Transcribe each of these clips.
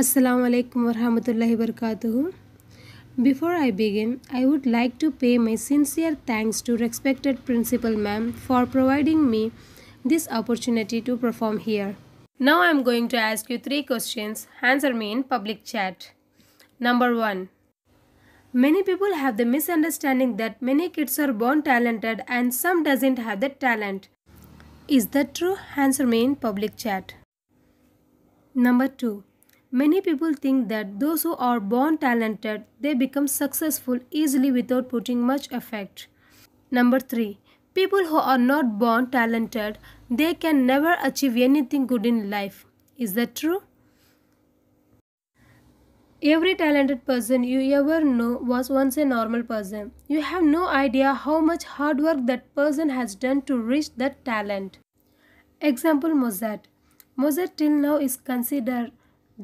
Assalamu alaikum warahmatullahi wabarakatuh. Before I begin, I would like to pay my sincere thanks to respected principal ma'am for providing me this opportunity to perform here. Now I am going to ask you three questions. Answer me in public chat. Number 1. Many people have the misunderstanding that many kids are born talented and some doesn't have that talent. Is that true? Answer me in public chat. Number 2. Many people think that those who are born talented they become successful easily without putting much effort. Number 3. People who are not born talented they can never achieve anything good in life. Is that true? Every talented person you ever know was once a normal person. You have no idea how much hard work that person has done to reach that talent. Example Mozart. Mozart till now is considered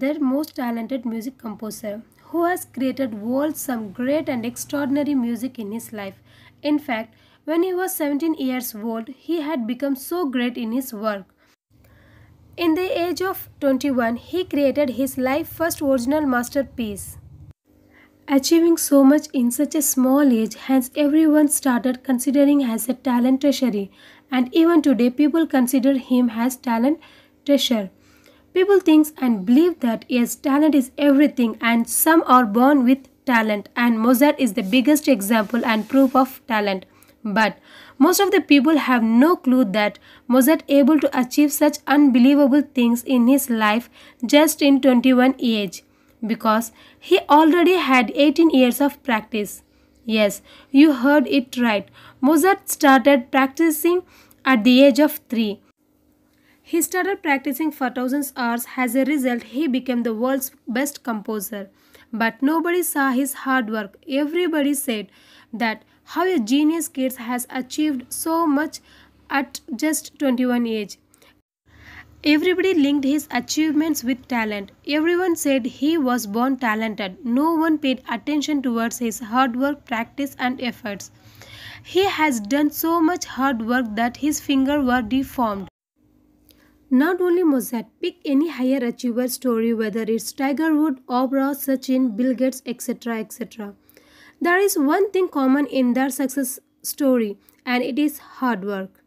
their most talented music composer who has created world some great and extraordinary music in his life. In fact, when he was 17 years old, he had become so great in his work. In the age of 21, he created his life first original masterpiece. Achieving so much in such a small age hence everyone started considering as a talent treasury and even today people consider him as talent treasure. People think and believe that yes, talent is everything, and some are born with talent, and Mozart is the biggest example and proof of talent. But most of the people have no clue that Mozart able to achieve such unbelievable things in his life just in 21 age because he already had 18 years of practice. Yes, you heard it right. Mozart started practicing at the age of 3 he started practicing for thousands of hours. As a result, he became the world's best composer. But nobody saw his hard work. Everybody said that how a genius kid has achieved so much at just 21 age. Everybody linked his achievements with talent. Everyone said he was born talented. No one paid attention towards his hard work, practice and efforts. He has done so much hard work that his fingers were deformed. Not only pick any higher achiever story, whether it's Tiger Woods, Oprah, Sachin, Bill Gates, etc. etc. There is one thing common in their success story, and it is hard work.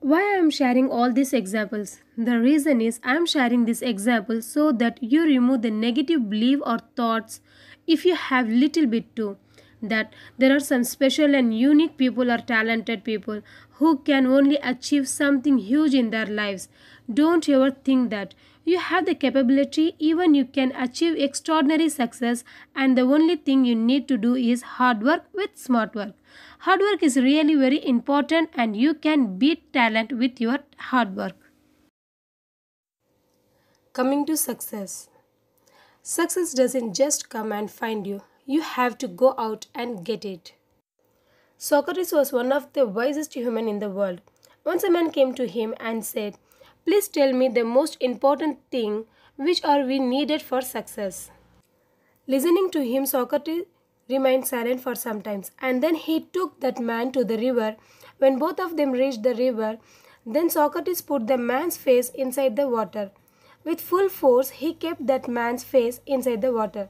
Why I am sharing all these examples? The reason is I am sharing this example so that you remove the negative belief or thoughts if you have little bit too that there are some special and unique people or talented people who can only achieve something huge in their lives. Don't ever think that. You have the capability, even you can achieve extraordinary success, and the only thing you need to do is hard work with smart work. Hard work is really very important, and you can beat talent with your hard work. Coming to success. Success doesn't just come and find you, you have to go out and get it. Socrates was one of the wisest human in the world. Once a man came to him and said, Please tell me the most important thing which are we needed for success. Listening to him, Socrates remained silent for some time, and then he took that man to the river. When both of them reached the river, then Socrates put the man's face inside the water. With full force, he kept that man's face inside the water.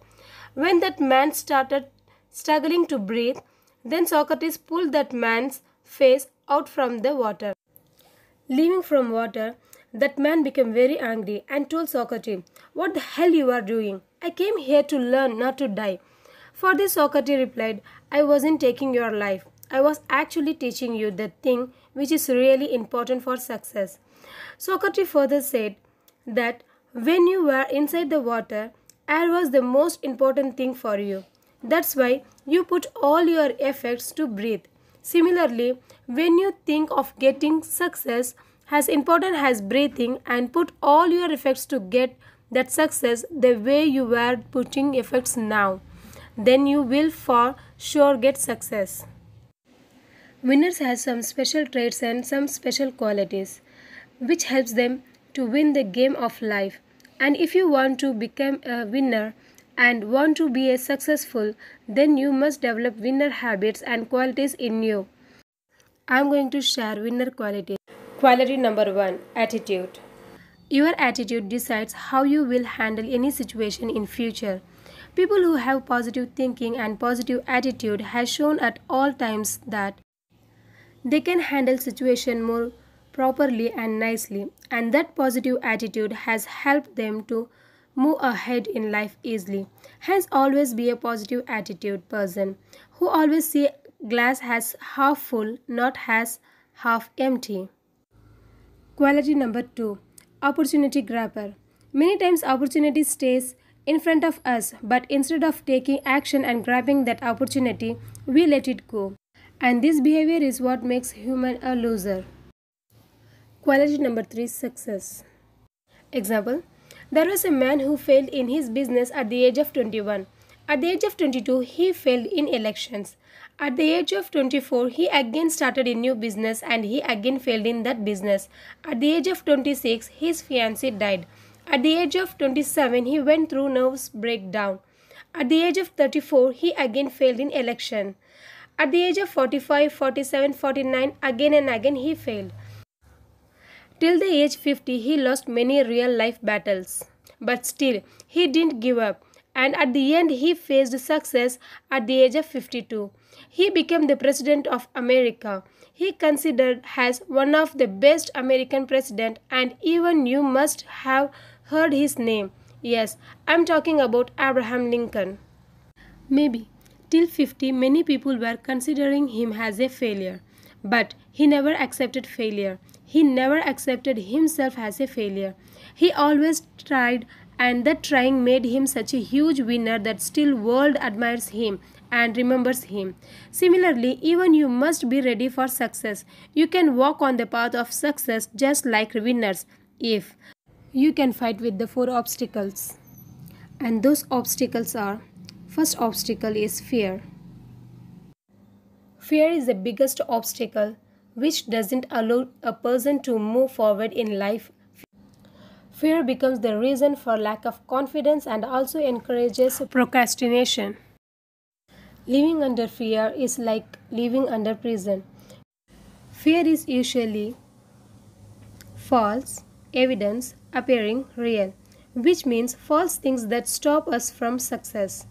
When that man started struggling to breathe, then Socrates pulled that man's face out from the water. Leaving from water, that man became very angry and told Socrates, What the hell you are doing? I came here to learn, not to die. For this Socrates replied, I wasn't taking your life. I was actually teaching you the thing which is really important for success. Socrates further said that when you were inside the water, air was the most important thing for you. That's why you put all your efforts to breathe. Similarly, when you think of getting success, as important as breathing and put all your efforts to get that success the way you were putting efforts now, then you will for sure get success. Winners have some special traits and some special qualities which helps them to win the game of life and if you want to become a winner and want to be a successful, then you must develop winner habits and qualities in you. I am going to share winner qualities. Quality number one attitude. Your attitude decides how you will handle any situation in future. People who have positive thinking and positive attitude has shown at all times that they can handle situation more properly and nicely and that positive attitude has helped them to move ahead in life easily. Hence always be a positive attitude person who always see glass as half full not as half empty. Quality number 2 opportunity grabber. Many times opportunity stays in front of us but instead of taking action and grabbing that opportunity we let it go. And this behavior is what makes human a loser. Quality number 3 success. Example There was a man who failed in his business at the age of 21. At the age of 22, he failed in elections. At the age of 24, he again started a new business and he again failed in that business. At the age of 26, his fiancée died. At the age of 27, he went through nervous breakdown. At the age of 34, he again failed in election. At the age of 45, 47, 49, again and again he failed. Till the age 50, he lost many real life battles. But still, he didn't give up. And at the end, he faced success at the age of 52. He became the President of America. He considered as one of the best American president and even you must have heard his name. Yes, I'm talking about Abraham Lincoln. Maybe Till 50, many people were considering him as a failure. But he never accepted failure. He never accepted himself as a failure. He always tried and that trying made him such a huge winner that still world admires him and remembers him. Similarly, even you must be ready for success. You can walk on the path of success just like winners if you can fight with the four obstacles. And those obstacles are First obstacle is fear. Fear is the biggest obstacle which doesn't allow a person to move forward in life. Fear becomes the reason for lack of confidence and also encourages procrastination. Living under fear is like living under prison. Fear is usually false evidence appearing real, which means false things that stop us from success.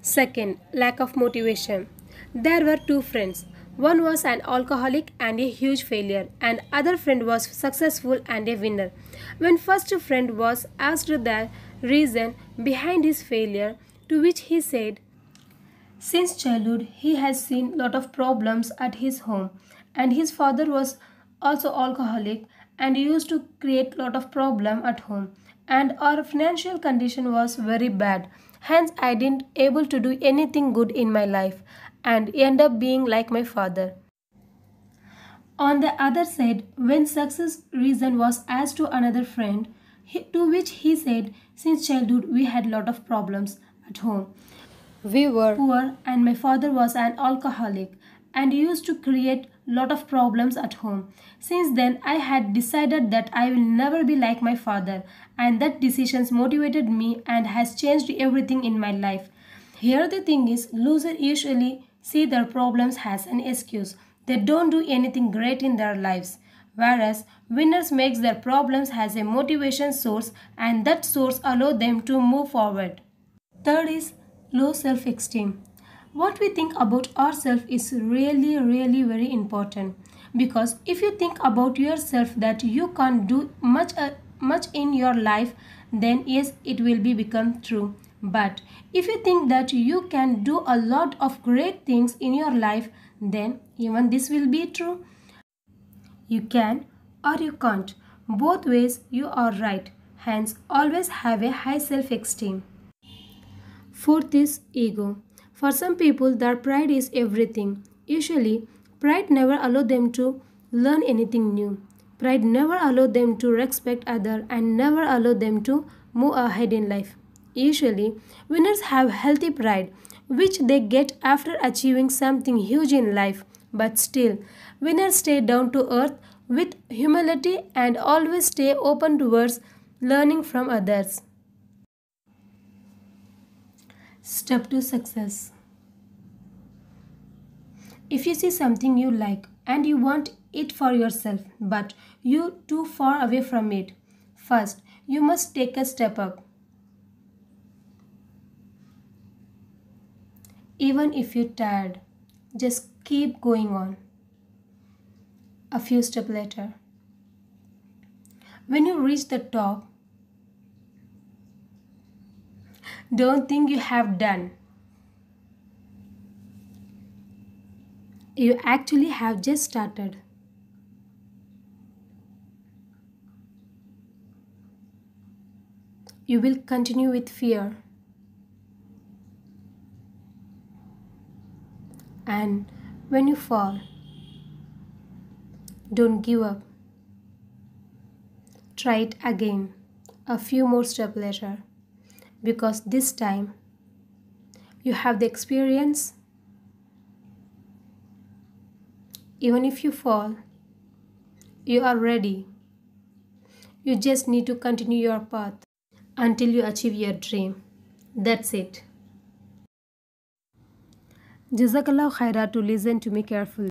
Second, lack of motivation. There were two friends. One was an alcoholic and a huge failure, and other friend was successful and a winner. When first friend was asked the reason behind his failure, to which he said, since childhood he has seen lot of problems at his home, and his father was also alcoholic and used to create lot of problem at home, and our financial condition was very bad Hence, I didn't able to do anything good in my life and end up being like my father. On the other side, when success reason was asked to another friend, to which he said, since childhood we had lot of problems at home. We were poor and my father was an alcoholic and used to create lot of problems at home. Since then, I had decided that I will never be like my father, and that decisions motivated me and has changed everything in my life. Here the thing is, loser usually see their problems as an excuse. They don't do anything great in their lives. Whereas winners makes their problems as a motivation source and that source allow them to move forward. Third is low self-esteem what we think about ourselves is really really very important because if you think about yourself that you can't do much uh, much in your life then yes it will be become true but if you think that you can do a lot of great things in your life then even this will be true you can or you can't both ways you are right hence always have a high self-esteem fourth is ego for some people, their pride is everything. Usually, pride never allows them to learn anything new. Pride never allows them to respect others and never allows them to move ahead in life. Usually, winners have healthy pride, which they get after achieving something huge in life. But still, winners stay down to earth with humility and always stay open towards learning from others. Step to success. If you see something you like and you want it for yourself, but you too far away from it, First, you must take a step up. Even if you're tired, just keep going on. A few steps later, when you reach the top, don't think you have done. You actually have just started. You will continue with fear. And when you fall, don't give up. Try it again a few more steps later because this time you have the experience. Even if you fall, you are ready. You just need to continue your path until you achieve your dream. That's it. Jazakallah khaira to listen to me carefully.